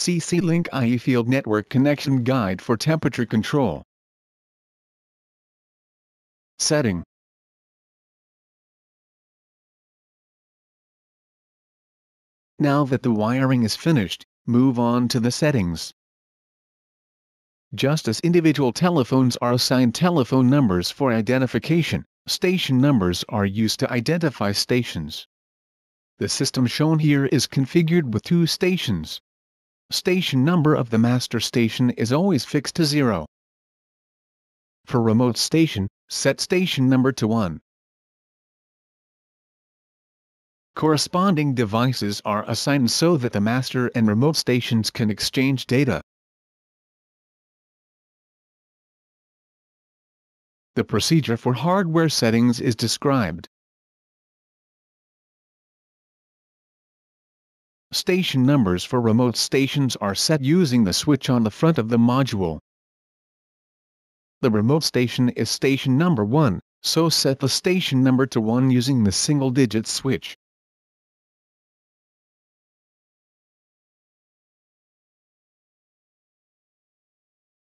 CC-Link IE Field Network Connection Guide for Temperature Control. Setting Now that the wiring is finished, move on to the settings. Just as individual telephones are assigned telephone numbers for identification, station numbers are used to identify stations. The system shown here is configured with two stations. Station number of the master station is always fixed to 0. For remote station, set station number to 1. Corresponding devices are assigned so that the master and remote stations can exchange data. The procedure for hardware settings is described. Station numbers for remote stations are set using the switch on the front of the module. The remote station is station number 1, so set the station number to 1 using the single-digit switch.